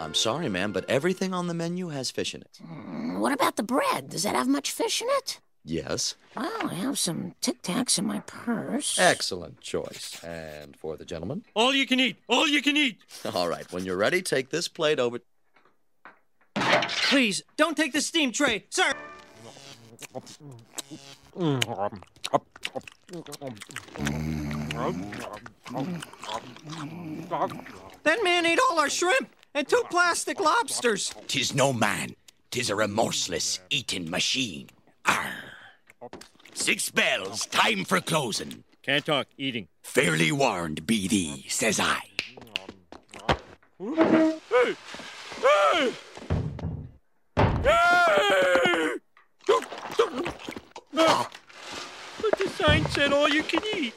I'm sorry, ma'am, but everything on the menu has fish in it. Mm, What about the bread? Does that have much fish in it? Yes. Well, I have some Tic Tacs in my purse. Excellent choice. And for the gentleman? All you can eat. All you can eat. All right, when you're ready, take this plate over. Please, don't take the steam tray, sir. That man ate all our shrimp and two plastic lobsters. Tis no man, tis a remorseless eating machine. Arr. Six bells, time for closing. Can't talk, eating. Fairly warned be thee, says I. But the sign said all you can eat.